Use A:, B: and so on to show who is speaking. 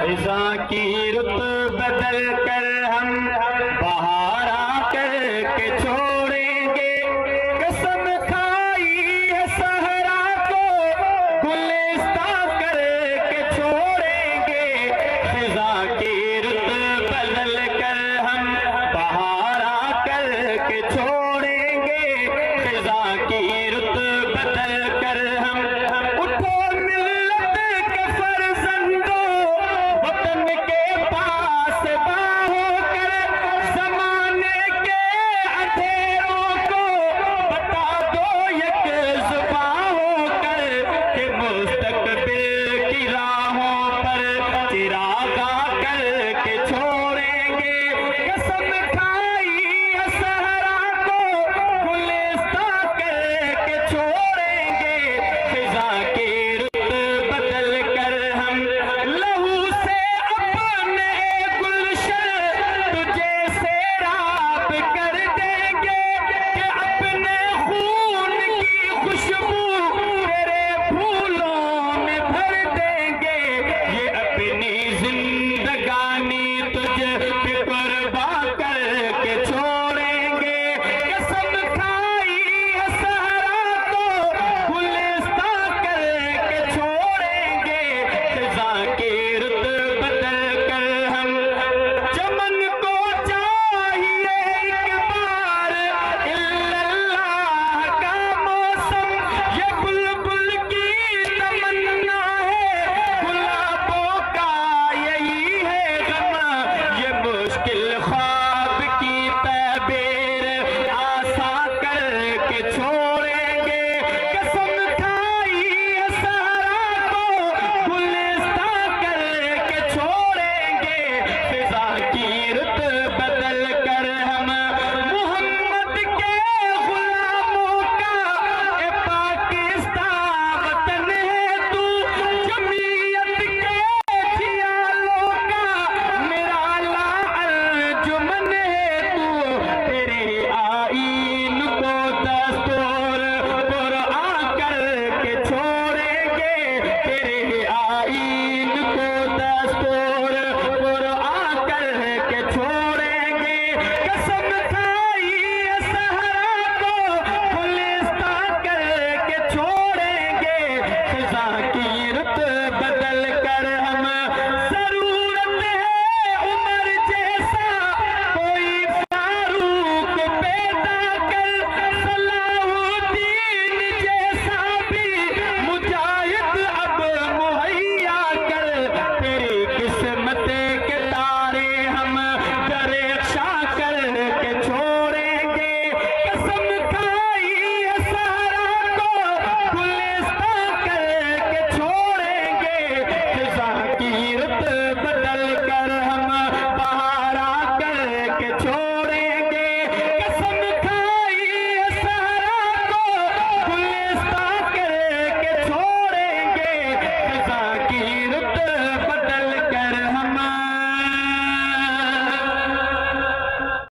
A: फिजा की रुत बदल कर